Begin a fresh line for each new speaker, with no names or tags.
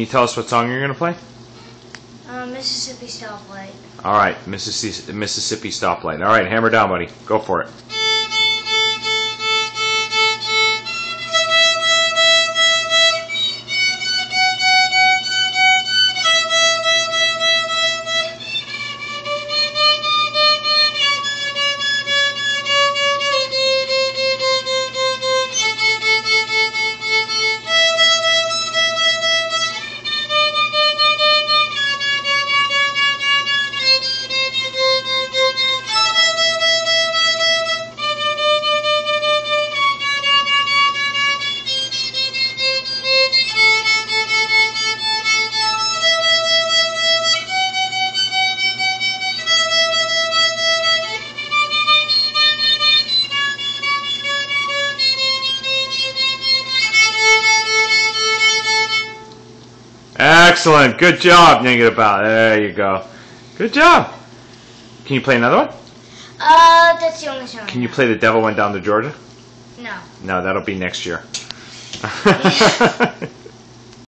you tell us what song you're going to play?
Uh, Mississippi Stoplight.
All right, Mississippi, Mississippi Stoplight. All right, hammer down, buddy. Go for it. Excellent. Good job, Negative Bow. There you go. Good job. Can you play another one?
Uh, that's the only song.
Can you play The Devil Went Down to Georgia?
No.
No, that'll be next year.